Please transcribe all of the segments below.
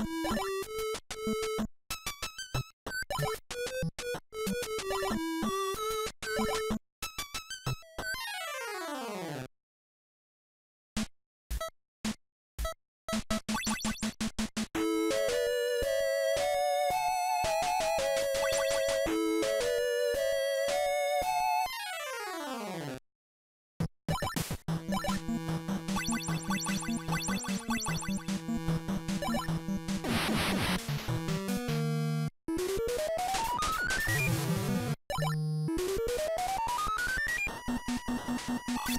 you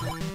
Bye.